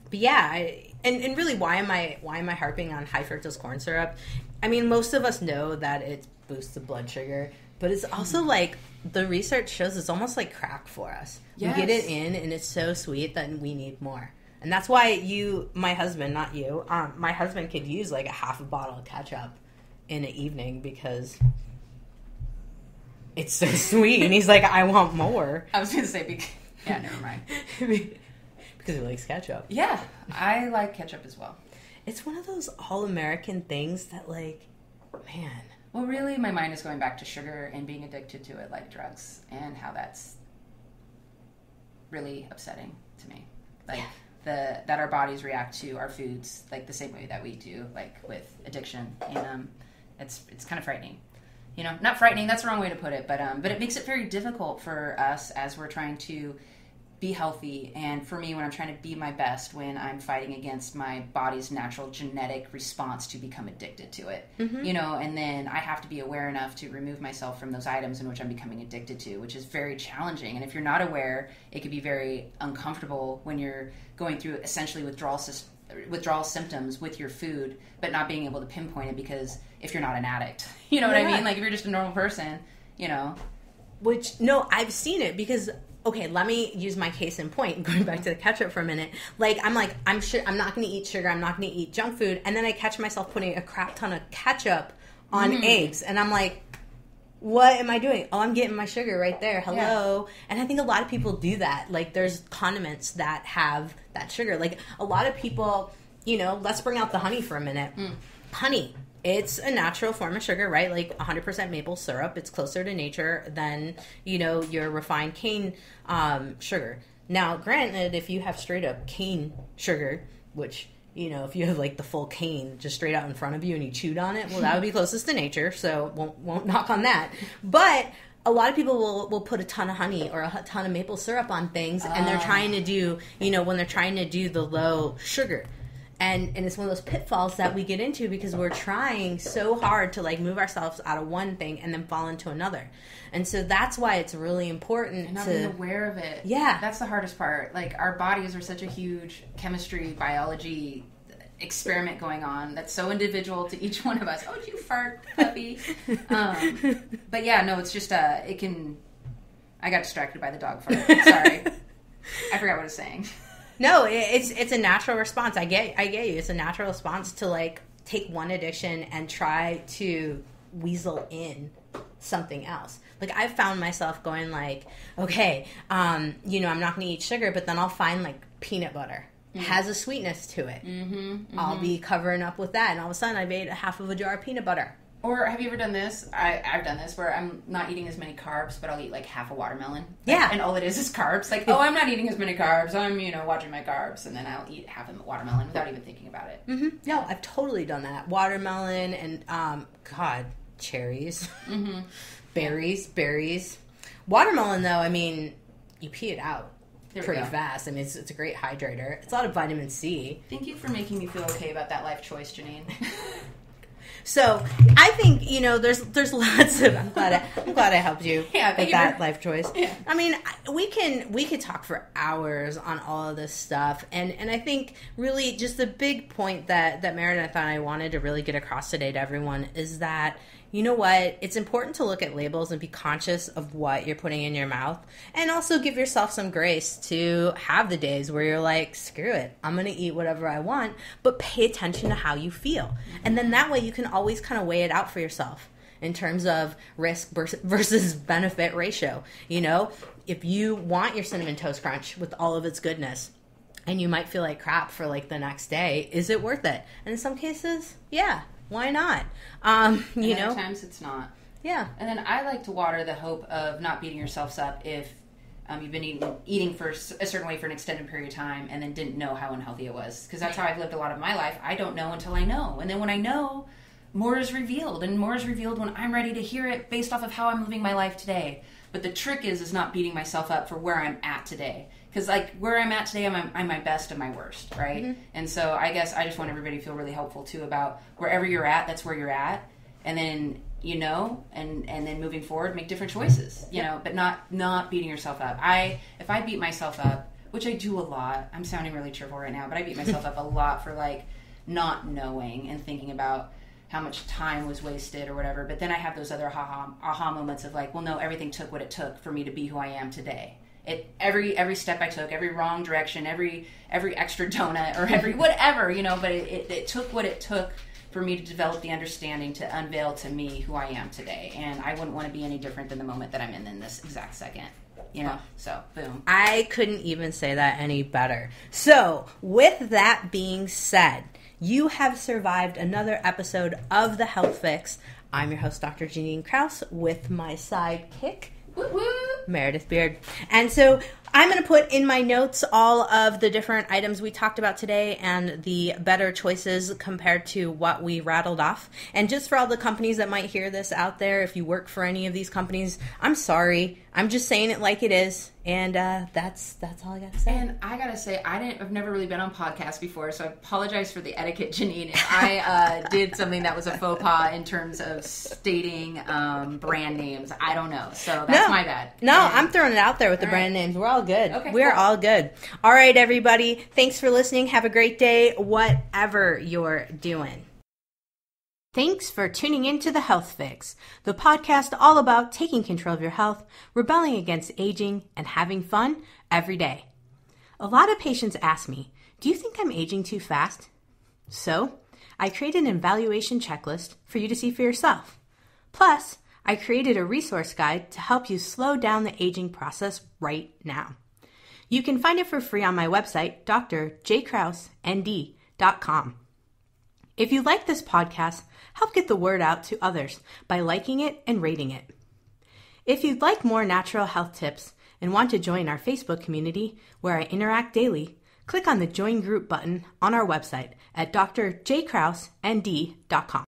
but yeah, I, and and really, why am I why am I harping on high fructose corn syrup? I mean, most of us know that it boosts the blood sugar, but it's also Mm-hmm. like the research shows it's almost like crack for us. We get it in, and it's so sweet that we need more. And that's why you, my husband, not you, um, my husband could use like a half a bottle of ketchup in an evening because it's so sweet. And he's like, I want more I was going to say, bec- yeah, never mind. because he likes ketchup. Yeah, I like ketchup as well. It's one of those all American things that, like, man, Well, really, my mind is going back to sugar and being addicted to it like drugs and how that's really upsetting to me. Like the that our bodies react to our foods like the same way that we do, like with addiction, and um, it's it's kind of frightening. You know, not frightening. That's the wrong way to put it, but um, but it makes it very difficult for us as we're trying to be healthy. And for me when i'm trying to be my best when i'm fighting against my body's natural genetic response to become addicted to it. Mm-hmm. You know and then i have to be aware enough to remove myself from those items in which i'm becoming addicted to which is very challenging. And if you're not aware it can be very uncomfortable when you're going through essentially withdrawal withdrawal symptoms with your food but not being able to pinpoint it because if you're not an addict you know what i mean? Like if you're just a normal person you know? Which no, I've seen it because okay, let me use my case in point. Going back to the ketchup for a minute, like I'm like I'm sure I'm not going to eat sugar. I'm not going to eat junk food, and then I catch myself putting a crap ton of ketchup on mm. eggs, and I'm like. What am I doing? Oh, I'm getting my sugar right there. Hello. And I think a lot of people do that. Like, there's condiments that have that sugar. Like, a lot of people, you know, let's bring out the honey for a minute. Mm. Honey, it's a natural form of sugar, right? Like 100% maple syrup. It's closer to nature than, you know, your refined cane um, sugar. Now, granted, if you have straight up cane sugar, which, you know, if you have like the full cane just straight out in front of you and you chewed on it, well, that would be closest to nature. So won't won't knock on that. But a lot of people will, will put a ton of honey or a ton of maple syrup on things, and they're trying to do, you know, when they're trying to do the low sugar and and it's one of those pitfalls that we get into because we're trying so hard to like move ourselves out of one thing and then fall into another and so that's why it's really important not to being aware of it. Yeah. That's the hardest part. Like our bodies are such a huge chemistry, biology experiment going on that's so individual to each one of us. Oh, you fart, puppy? um, but yeah, no, it's just uh it can I got distracted by the dog fart. Sorry. I forgot what I was saying. No it's it's a natural response. I get i get you. It's a natural response to like take one addiction and try to weasel in something else. Like i've found myself going like okay um you know i'm not gonna eat sugar but then i'll find like peanut butter. Mm. has a sweetness to it. Mm-hmm, i'll be covering up with that and all of a sudden i've ate a half of a jar of peanut butter Or have you ever done this? I, I've done this where I'm not eating as many carbs, but I'll eat like half a watermelon. Like, Yeah. and all it is is carbs. Like, oh, I'm not eating as many carbs. I'm, you know, watching my carbs, and then I'll eat half a watermelon without even thinking about it. Mm-hmm. No, I've totally done that. Watermelon and um, God, cherries, berries, berries. Watermelon, though, I mean, you pee it out pretty fast. I mean, it's, it's a great hydrator. It's a lot of vitamin C. Thank you for making me feel okay about that life choice, Jannine. So I think you know there's there's lots of I'm glad I, I'm glad I helped you Yeah, with that life choice. Yeah. I mean we can we could talk for hours on all of this stuff and and I think really just the big point that that Meredith and I wanted to really get across today to everyone is that you know what? It's important to look at labels and be conscious of what you're putting in your mouth. And also give yourself some grace to have the days where you're like screw it. I'm going to eat whatever I want but pay attention to how you feel. And then that way you can always kind of weigh it out for yourself in terms of risk versus benefit ratio. You know if you want your cinnamon toast crunch with all of its goodness and you might feel like crap for like the next day is it worth it? And in some cases yeah why not um you know other times it's not. yeah And then I like to water the hope of not beating yourselves up if um, you've been eating, eating for a certain way for an extended period of time and then didn't know how unhealthy it was. Because that's how I've lived a lot of my life. I don't know until I know. And then when I know, more is revealed. And more is revealed when I'm ready to hear it based off of how I'm living my life today. But the trick is, is not beating myself up for where I'm at today. Because like where I'm at today, I'm, I'm my best and my worst, right? Mm-hmm. And so I guess I just want everybody to feel really helpful too about wherever you're at, that's where you're at. And then you know and and then moving forward make different choices you know but not not beating yourself up. I if i beat myself up which i do a lot i'm sounding really cheerful right now but i beat myself up a lot for like not knowing and thinking about how much time was wasted or whatever. But then i have those other aha, aha moments of like well no everything took what it took for me to be who i am today it every every step i took every wrong direction every every extra donut or every whatever you know but it, it, it took what it took for me to develop the understanding to unveil to me who I am today. And I wouldn't want to be any different than the moment that I'm in in this exact second. You know? So, boom. I couldn't even say that any better. So, with that being said, you have survived another episode of The Health Fix. I'm your host, Dr. Jannine Krause, with my sidekick! Meredith Beard. And so I'm going to put in my notes all of the different items we talked about today and the better choices compared to what we rattled off. And just for all the companies that might hear this out there, if you work for any of these companies, I'm sorry. I'm just saying it like it is. And uh, that's that's all I got to say. And I gotta say, I didn't. I've never really been on podcasts before, so I apologize for the etiquette, Jannine. If I uh, did something that was a faux pas in terms of stating um, brand names, I don't know. So that's no, my bad. No, And- I'm throwing it out there with the All brand names. We're all good. Okay, We're cool. all good. All right, everybody. Thanks for listening. Have a great day, whatever you're doing. Thanks for tuning in to The Health Fix, the podcast all about taking control of your health, rebelling against aging, and having fun every day. A lot of patients ask me, Do you think I'm aging too fast? So, I created an evaluation checklist for you to see for yourself. Plus, I created a resource guide to help you slow down the aging process right now. You can find it for free on my website, drjkrausnd.com. If you like this podcast, help get the word out to others by liking it and rating it. If you'd like more natural health tips and want to join our Facebook community where I interact daily, click on the Join Group button on our website at drjkrausnd.com.